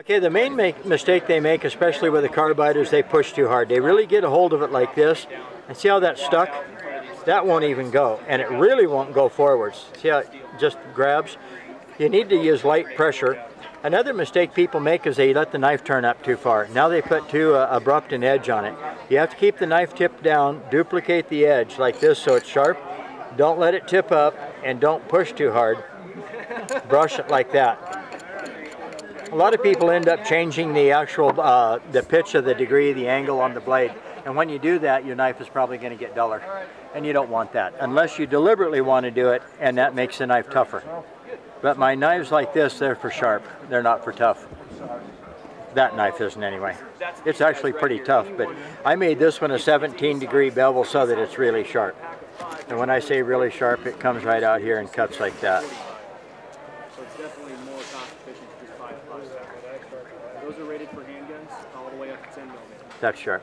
Okay, the main make, mistake they make, especially with the carbide, is they push too hard. They really get a hold of it like this, and see how that's stuck? That won't even go, and it really won't go forwards. See how it just grabs? You need to use light pressure. Another mistake people make is they let the knife turn up too far. Now they put too uh, abrupt an edge on it. You have to keep the knife tip down, duplicate the edge like this so it's sharp. Don't let it tip up, and don't push too hard. Brush it like that. A lot of people end up changing the actual, uh, the pitch of the degree, the angle on the blade. And when you do that, your knife is probably going to get duller. And you don't want that, unless you deliberately want to do it, and that makes the knife tougher. But my knives like this, they're for sharp. They're not for tough. That knife isn't anyway. It's actually pretty tough, but I made this one a 17 degree bevel so that it's really sharp. And when I say really sharp, it comes right out here and cuts like that. So it's definitely more cost efficient to do five plus. Those are rated for handguns all the way up to 10 millimeter. That's sharp.